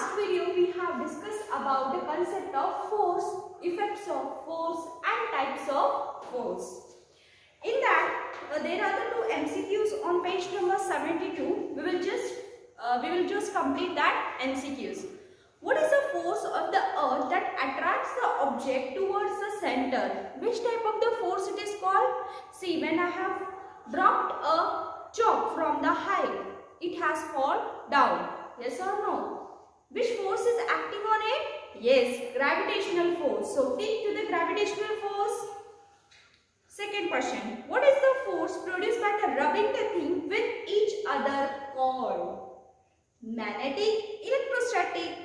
last video we have discussed about the concept of force, effects of force and types of force. In that uh, there are the two MCQs on page number 72. We will just uh, we will just complete that MCQs. What is the force of the earth that attracts the object towards the center? Which type of the force it is called? See when I have dropped a chalk from the height, it has fallen down. Yes or no? Which force is acting on it? Yes, gravitational force. So take to the gravitational force. Second question. What is the force produced by the rubbing the thing with each other called? Magnetic, electrostatic,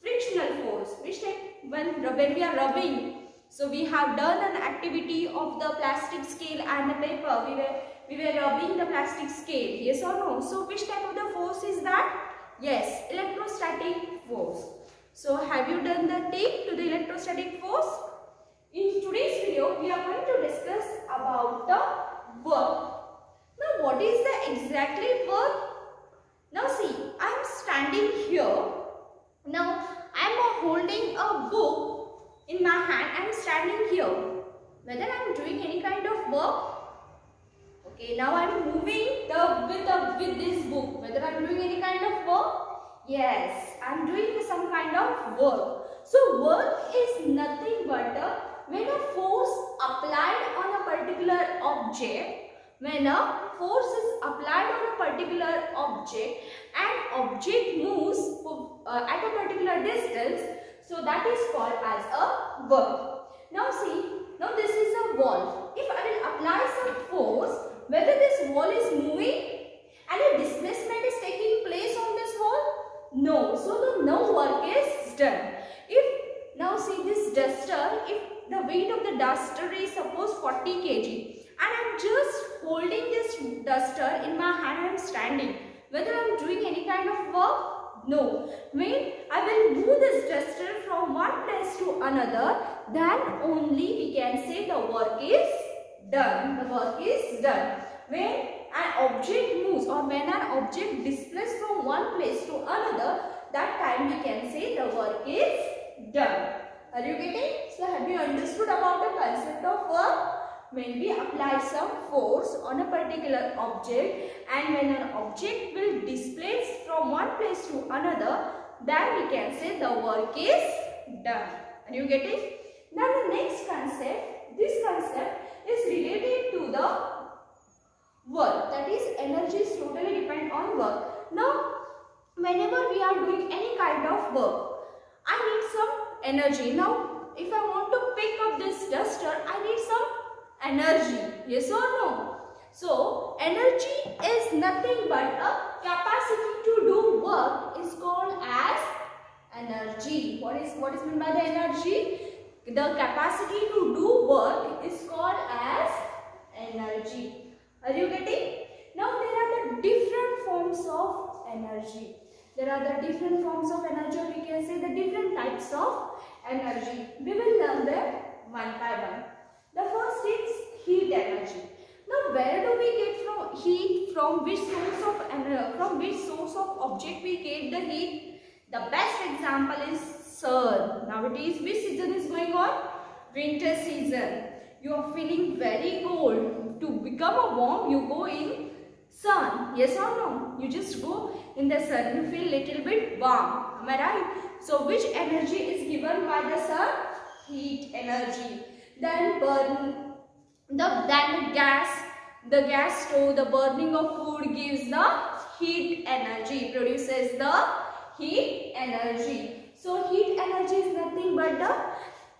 frictional force. Which type? When, when we are rubbing. So we have done an activity of the plastic scale and the paper. We were, we were rubbing the plastic scale. Yes or no? So which type of the force is that? Yes, electrostatic force. So have you done the take to the electrostatic force? In today's video, we are going to discuss about the work. Now what is the exactly work? Now see, I am standing here. Now I am holding a book in my hand. I am standing here. Whether I am doing any kind of work? Okay, now I am moving the with, the, with this book. Whether I am doing any kind of work? Yes, I am doing some kind of work. So work is nothing but a, when a force applied on a particular object when a force is applied on a particular object and object moves uh, at a particular distance so that is called as a work now see now this is a wall if i will apply some force whether this wall is moving and a displacement is taking place on this wall no so the no work is done if now see this duster if the weight of the duster is suppose 40 kg and I'm just holding this duster in my hand I am standing. Whether I am doing any kind of work? No. When I will move this duster from one place to another, then only we can say the work is done. The work is done. When an object moves or when an object displaces from one place to another, that time we can say the work is done. Are you getting? So have you understood about the concept of work? when we apply some force on a particular object and when an object will displace from one place to another then we can say the work is done. Are you getting? Now the next concept, this concept is related to the work that is energy is totally depend on work. Now whenever we are doing any kind of work, I need some energy. Now if I want to pick up this duster, I need some energy. Yes or no? So, energy is nothing but a capacity to do work is called as energy. What is what is meant by the energy? The capacity to do work is called as energy. Are you getting? Now there are the different forms of energy. There are the different forms of energy. We can say the different types of energy. We will learn them one by one. The first is heat energy. Now where do we get from heat? From which source of from which source of object we get the heat? The best example is sun. Now it is which season is going on? Winter season. You are feeling very cold. To become a warm, you go in sun. Yes or no? You just go in the sun. You feel little bit warm. Am I right? So which energy is given by the sun? Heat energy then burn the then gas the gas stove the burning of food gives the heat energy produces the heat energy so heat energy is nothing but the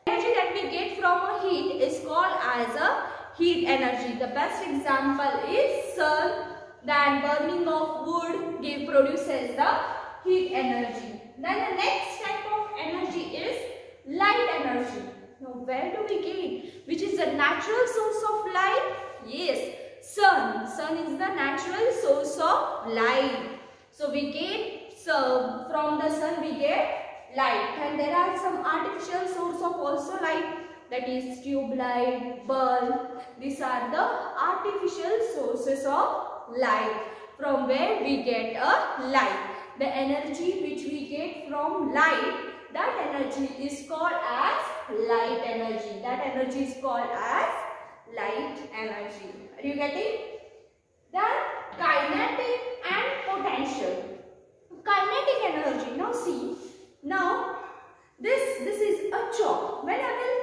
energy that we get from a heat is called as a heat energy the best example is sun then burning of wood give produces the heat energy then the next type of energy is light energy now where do we get? Which is the natural source of light? Yes, sun. Sun is the natural source of light. So we get, so from the sun we get light. And there are some artificial source of also light. That is tube light, bulb. These are the artificial sources of light. From where we get a light. the energy which we get from light, that energy is called as light energy. That energy is called as light energy. Are you getting? Then kinetic and potential. Kinetic energy. Now see. Now this this is a chalk. When I will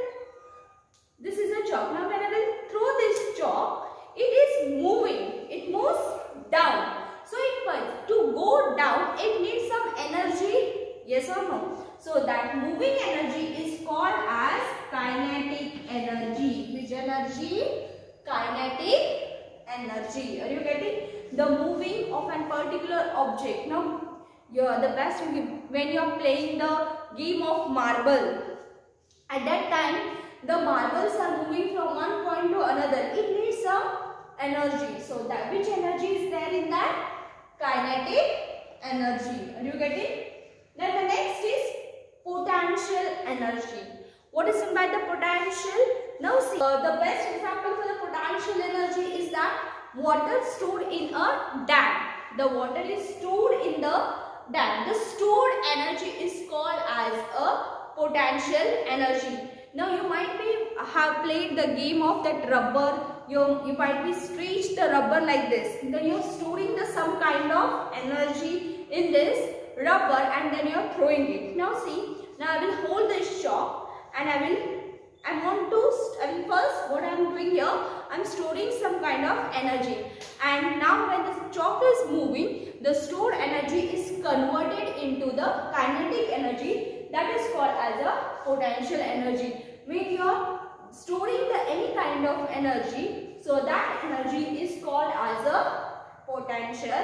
this is a chalk. Now when I will throw this chalk, it is moving. It moves down. So it to go down, it needs some energy. Yes or no? So that moving energy is called as kinetic energy. Which energy? Energy. Are you getting? The moving of a particular object. Now, you're the best when you're playing the game of marble. At that time, the marbles are moving from one point to another. It needs some energy. So that which energy is there in that? Kinetic energy. Are you getting? Then the next is potential energy. What is meant by the potential? Now see, uh, the best example for the potential energy is that water stored in a dam. The water is stored in the dam. The stored energy is called as a potential energy. Now you might be have played the game of that rubber you, you might be stretched the rubber like this. Then you're storing the some kind of energy in this rubber and then you're throwing it. Now see, now I will hold this chalk and I will, I want to, will first what I am doing here, I am storing some kind of energy. And now when the chalk is moving, the stored energy is converted into the kinetic energy that is called as a potential energy. When you are storing the any kind of energy. So that energy is called as a potential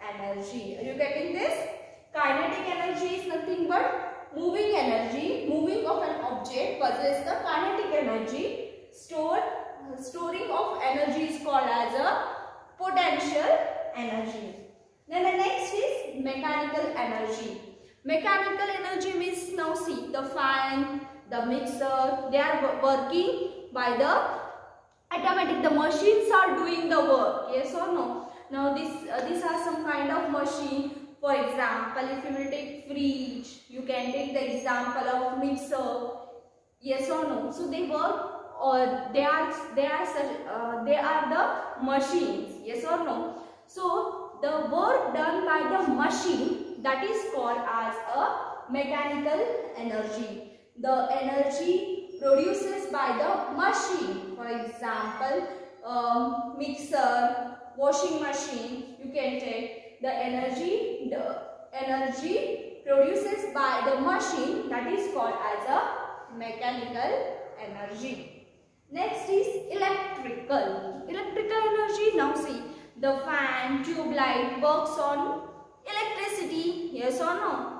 energy. Are you getting this? Kinetic energy is nothing but moving energy. Moving of an object possesses the kinetic energy. Stored, storing of energy is called as a potential energy. Then the next is mechanical energy. Mechanical energy means now see the fan, the mixer, they are working by the automatic. The machines are doing the work. Yes or no? Now this uh, these are some kind of machine. For example, if you will take fridge, you can take the example of mixer. Yes or no? So they work or they are they are uh, they are the machines. Yes or no? So the work done by the machine that is called as a mechanical energy the energy produces by the machine. For example, um, mixer, washing machine, you can take the energy, the energy produces by the machine that is called as a mechanical energy. Next is electrical. Electrical energy, now see, the fan, tube light works on electricity, yes or no?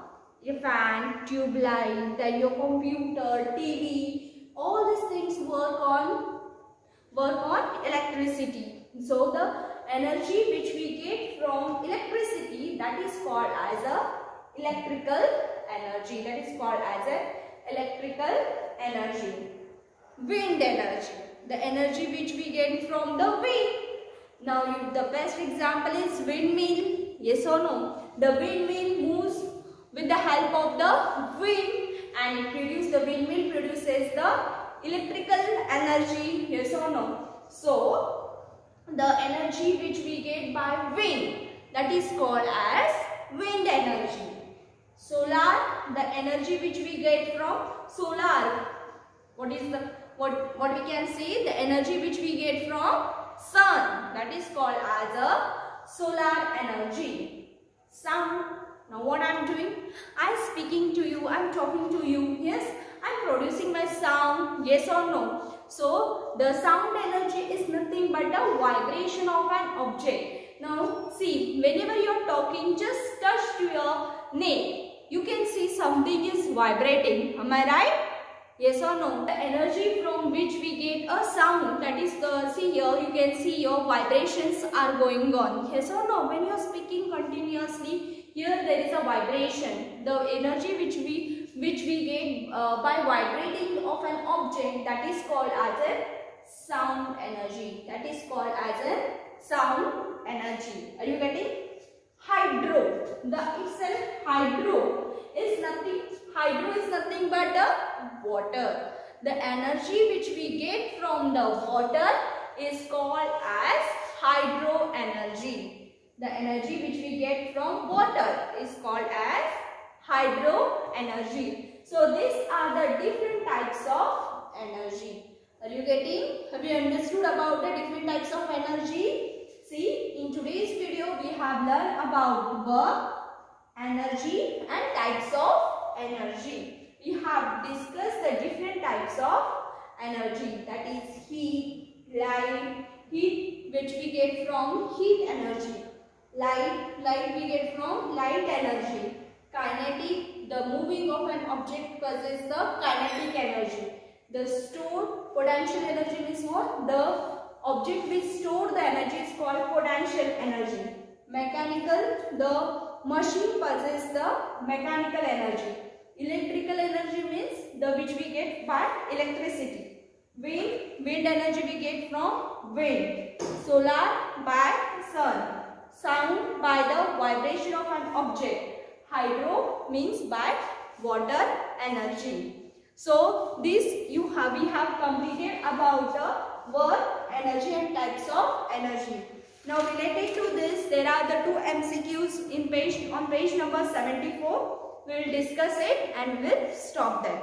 your fan, tube light, then your computer, TV, all these things work on work on electricity. So the energy which we get from electricity that is called as a electrical energy. That is called as a electrical energy. Wind energy. The energy which we get from the wind. Now the best example is windmill. Yes or no? The windmill moves with the help of the wind and it produces the windmill produces the electrical energy yes or no so the energy which we get by wind that is called as wind energy solar the energy which we get from solar what is the what what we can see the energy which we get from sun that is called as a solar energy sun now what I am doing? I am speaking to you, I am talking to you. Yes, I am producing my sound. Yes or no? So the sound energy is nothing but a vibration of an object. Now see, whenever you are talking, just touch to your neck. You can see something is vibrating. Am I right? Yes or no? The energy from which we get a sound that is the see here you can see your vibrations are going on. Yes or no? When you are speaking continuously here there is a vibration. The energy which we which we get uh, by vibrating of an object that is called as a sound energy. That is called as a sound energy. Are you getting? hydro. The itself hydro is nothing. Hydro is nothing but the water. The energy which we get from the water is called as hydro energy. The energy which we get from water is called as hydro energy. So these are the different types of energy. Are you getting? Have you understood about the different types of energy? See, in today's video we have learned about work, energy and types of energy. We have discussed the different types of energy that is heat, light, heat which we get from heat energy. Light, light we get from light energy. Kinetic, the moving of an object causes the kinetic energy. The stored potential energy means what? The object which store the energy is called potential energy. Mechanical, the machine possesses the mechanical energy. Electrical energy means the which we get by electricity. Wind, wind energy we get from wind. Solar by sun. Sound by the vibration of an object. Hydro means by water energy. So this you have we have completed about the work, energy and types of energy. Now related to this there are the two MCQs in page on page number 74. We will discuss it and we'll stop there.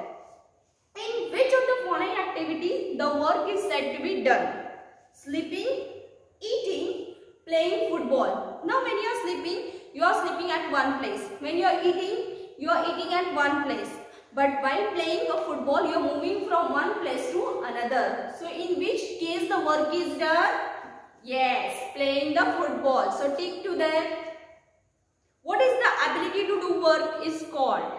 In which of the following activity the work is said to be done? Sleeping, eating, playing football. Now when you are sleeping, you are sleeping at one place. When you are eating, you are eating at one place. But while playing a football, you are moving from one place to another. So in which case the work is done? Yes, playing the football. So tick to that. What is the ability to do work is called?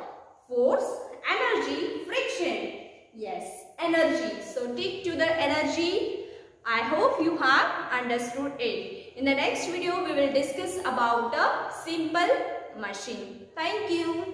Force, energy, friction. Yes, energy. So tick to the energy. I hope you have understood it. In the next video, we will discuss about a simple machine. Thank you.